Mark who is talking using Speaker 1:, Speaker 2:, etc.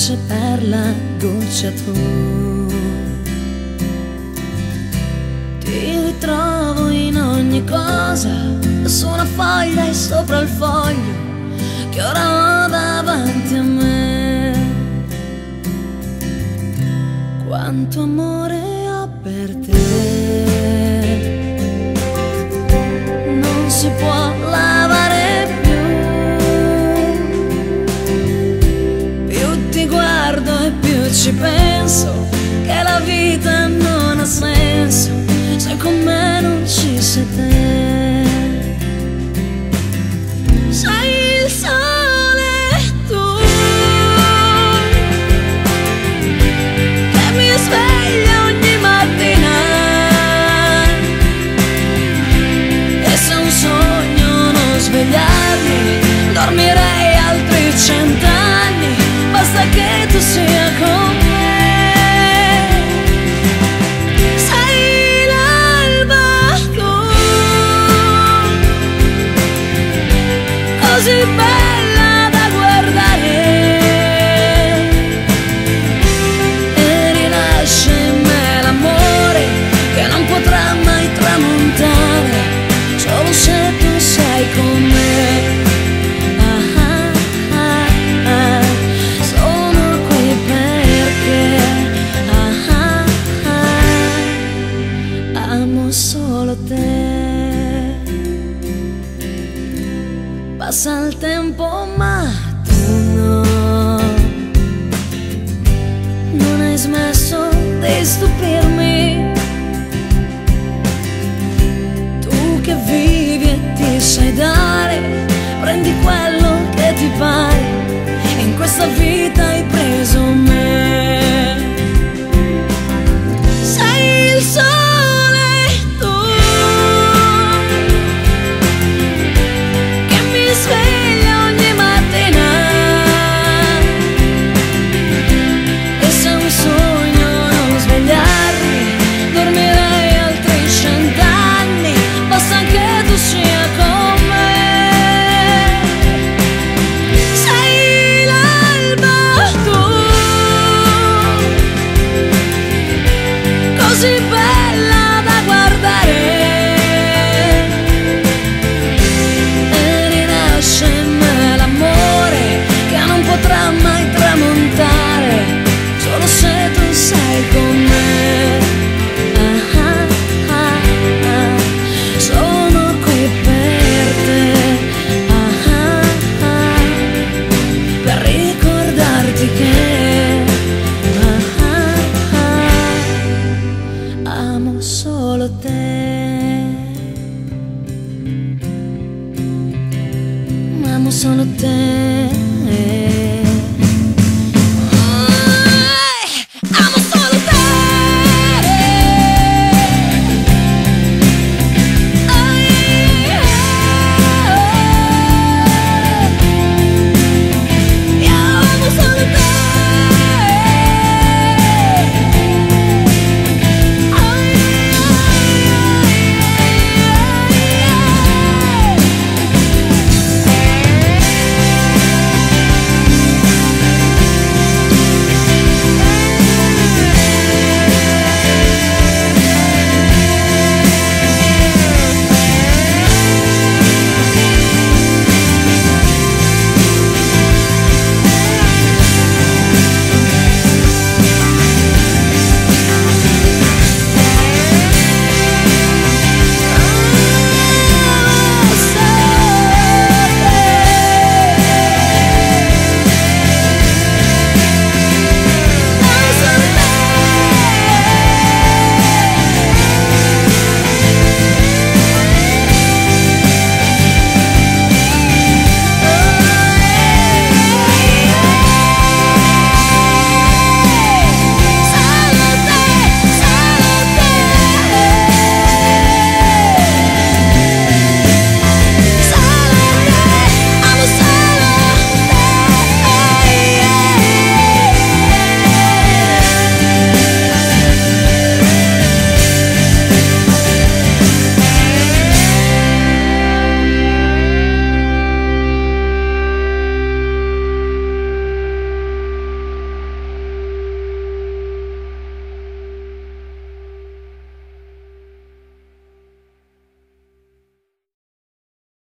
Speaker 1: luce per la tu. Ti ritrovo in ogni cosa, su una foglia e sopra il foglio che ora ho davanti a me. Quanto amore ci penso che la vita non ha senso se con me non ci sei te. Sei il sole. simple mind. Amo Maman solitaire